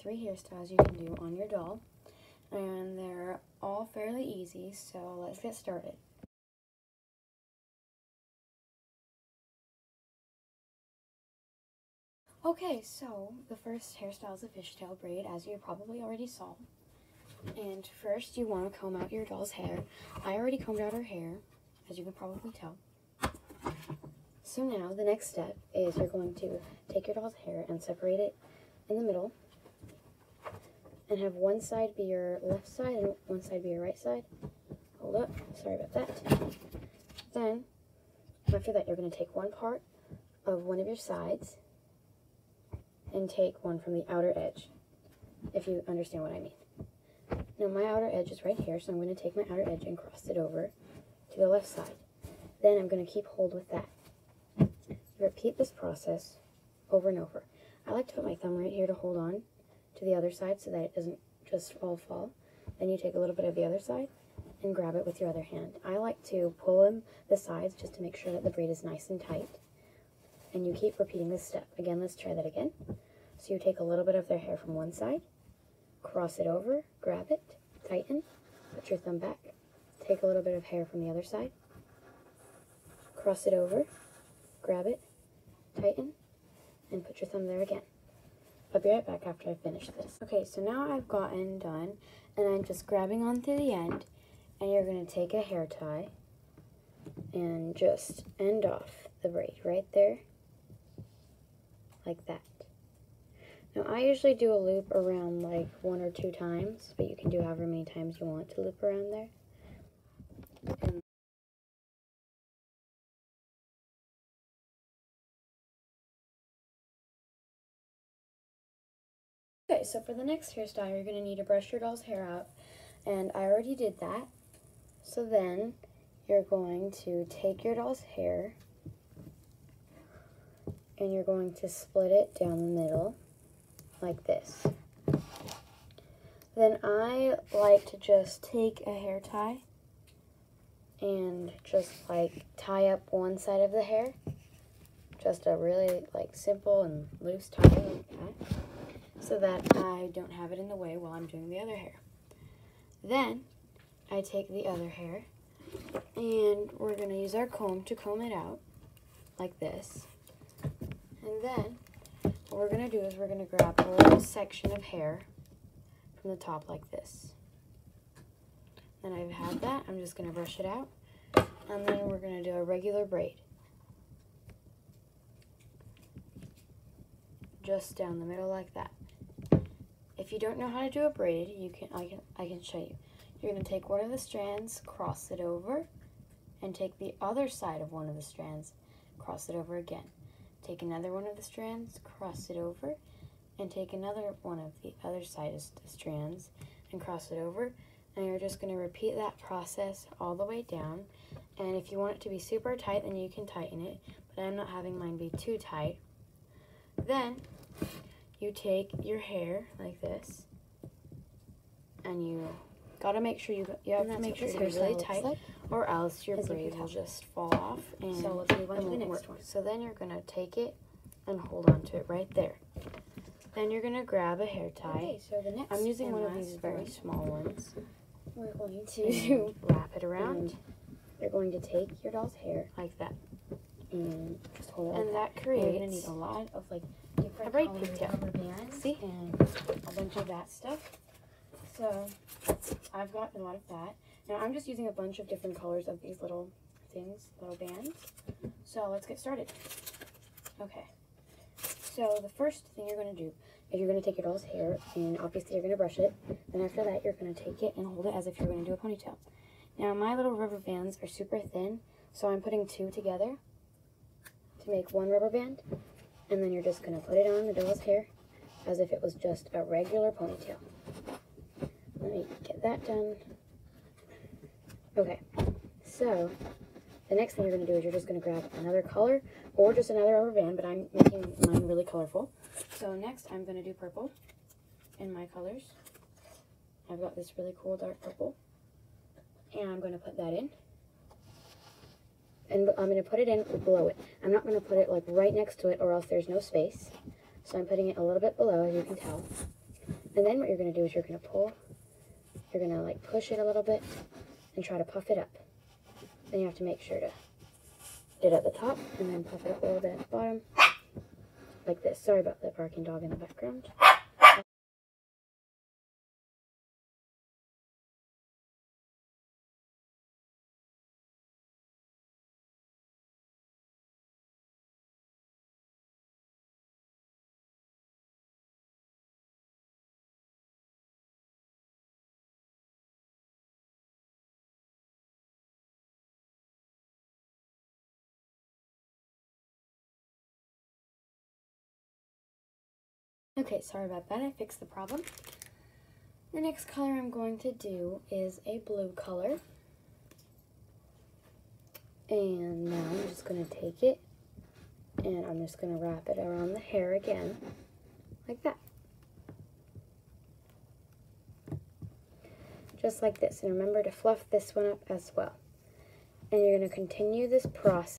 three hairstyles you can do on your doll, and they're all fairly easy, so let's get started. Okay, so the first hairstyle is a fishtail braid, as you probably already saw. And first, you want to comb out your doll's hair. I already combed out her hair, as you can probably tell. So now, the next step is you're going to take your doll's hair and separate it in the middle. And have one side be your left side and one side be your right side. Hold up, sorry about that. Then, after that, you're going to take one part of one of your sides and take one from the outer edge, if you understand what I mean. Now my outer edge is right here, so I'm going to take my outer edge and cross it over to the left side. Then I'm going to keep hold with that. Repeat this process over and over. I like to put my thumb right here to hold on to the other side so that it doesn't just all fall. Then you take a little bit of the other side and grab it with your other hand. I like to pull in the sides just to make sure that the braid is nice and tight and you keep repeating this step. Again, let's try that again. So you take a little bit of their hair from one side, cross it over, grab it, tighten, put your thumb back, take a little bit of hair from the other side, cross it over, grab it, tighten, and put your thumb there again. I'll be right back after I finish this. Okay, so now I've gotten done, and I'm just grabbing on onto the end, and you're going to take a hair tie and just end off the braid right there like that. Now I usually do a loop around like one or two times, but you can do however many times you want to loop around there. And okay, so for the next hairstyle, you're going to need to brush your doll's hair out, and I already did that. So then you're going to take your doll's hair and you're going to split it down the middle like this. Then I like to just take a hair tie and just like tie up one side of the hair. Just a really like simple and loose tie so that I don't have it in the way while I'm doing the other hair. Then I take the other hair and we're going to use our comb to comb it out like this. And then what we're going to do is we're going to grab a little section of hair from the top like this. Then I've had that, I'm just going to brush it out. And then we're going to do a regular braid. Just down the middle like that. If you don't know how to do a braid, you can I can I can show you. You're going to take one of the strands, cross it over, and take the other side of one of the strands, cross it over again. Take another one of the strands, cross it over, and take another one of the other side of the strands and cross it over. And you're just going to repeat that process all the way down. And if you want it to be super tight, then you can tighten it. But I'm not having mine be too tight. Then you take your hair like this, and you gotta make sure you you have to make sure it's really tight, like. or else your braid will just fall off. And so let's move on to the next work. one. So then you're gonna take it and hold on to it right there. Then you're gonna grab a hair tie. Okay, so the next I'm using one of these very small ones. We're going to wrap it around. you're going to take your doll's hair like that, and just hold it. And like that creates. You're gonna need a lot of like different a braid rubber bands. See, and a bunch of that stuff. So I've got a lot of that. Now I'm just using a bunch of different colors of these little things, little bands. So let's get started. Okay. So the first thing you're going to do is you're going to take your doll's hair and obviously you're going to brush it. Then after that you're going to take it and hold it as if you're going to do a ponytail. Now my little rubber bands are super thin, so I'm putting two together to make one rubber band. And then you're just going to put it on the doll's hair as if it was just a regular ponytail. Let me get that done. Okay, so the next thing you're going to do is you're just going to grab another color or just another rubber band, but I'm making mine really colorful. So next I'm going to do purple in my colors. I've got this really cool dark purple. And I'm going to put that in. And I'm going to put it in below it. I'm not going to put it like right next to it or else there's no space. So I'm putting it a little bit below as you can tell. And then what you're going to do is you're going to pull, you're going to like push it a little bit and try to puff it up. Then you have to make sure to get it at the top and then puff it up a little bit at the bottom. Like this. Sorry about the barking dog in the background. Okay, sorry about that. I fixed the problem. The next color I'm going to do is a blue color. And now I'm just going to take it and I'm just going to wrap it around the hair again, like that. Just like this. And remember to fluff this one up as well. And you're going to continue this process